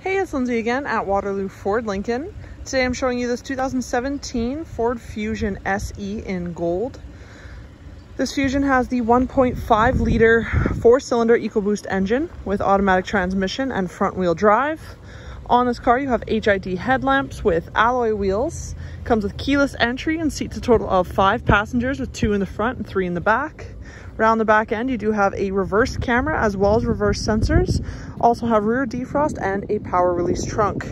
Hey, it's Lindsay again at Waterloo Ford Lincoln. Today I'm showing you this 2017 Ford Fusion SE in gold. This Fusion has the 1.5 liter four cylinder EcoBoost engine with automatic transmission and front wheel drive. On this car, you have HID headlamps with alloy wheels. Comes with keyless entry and seats a total of five passengers with two in the front and three in the back. Around the back end, you do have a reverse camera as well as reverse sensors. Also have rear defrost and a power release trunk.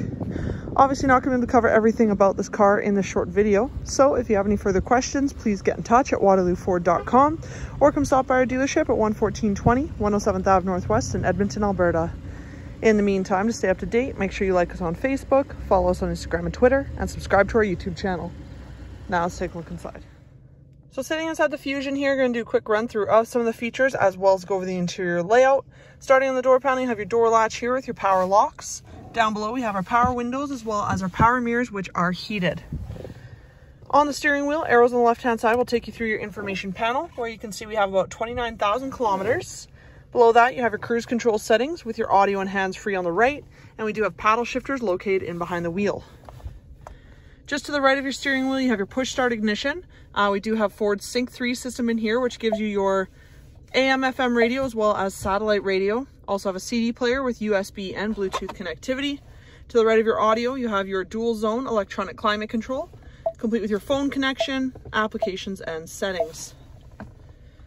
Obviously not going to cover everything about this car in this short video. So if you have any further questions, please get in touch at waterlooford.com or come stop by our dealership at 11420 107th Ave Northwest in Edmonton, Alberta. In the meantime, to stay up to date, make sure you like us on Facebook, follow us on Instagram and Twitter, and subscribe to our YouTube channel. Now let's take a look inside. So sitting inside the Fusion here, going to do a quick run through of some of the features as well as go over the interior layout. Starting on the door panel, you have your door latch here with your power locks. Down below, we have our power windows as well as our power mirrors, which are heated. On the steering wheel, arrows on the left-hand side will take you through your information panel, where you can see we have about 29,000 kilometers. Below that, you have your cruise control settings with your audio and hands-free on the right, and we do have paddle shifters located in behind the wheel. Just to the right of your steering wheel, you have your push start ignition. Uh, we do have Ford Sync 3 system in here, which gives you your AM, FM radio, as well as satellite radio. Also have a CD player with USB and Bluetooth connectivity. To the right of your audio, you have your dual zone electronic climate control, complete with your phone connection, applications, and settings.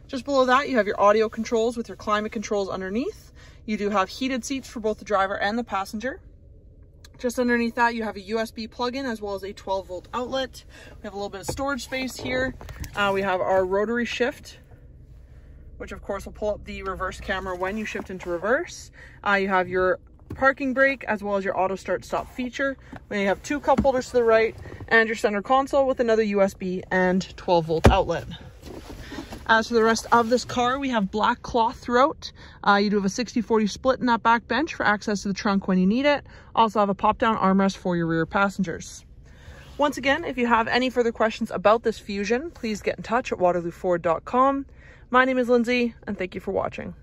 Just below that, you have your audio controls with your climate controls underneath. You do have heated seats for both the driver and the passenger. Just underneath that, you have a USB plug-in as well as a 12 volt outlet. We have a little bit of storage space here. Uh, we have our rotary shift, which of course will pull up the reverse camera when you shift into reverse. Uh, you have your parking brake as well as your auto start stop feature. We have two cup holders to the right and your center console with another USB and 12 volt outlet. As for the rest of this car, we have black cloth throughout. Uh, you do have a 60-40 split in that back bench for access to the trunk when you need it. Also have a pop-down armrest for your rear passengers. Once again, if you have any further questions about this Fusion, please get in touch at waterlooford.com. My name is Lindsay, and thank you for watching.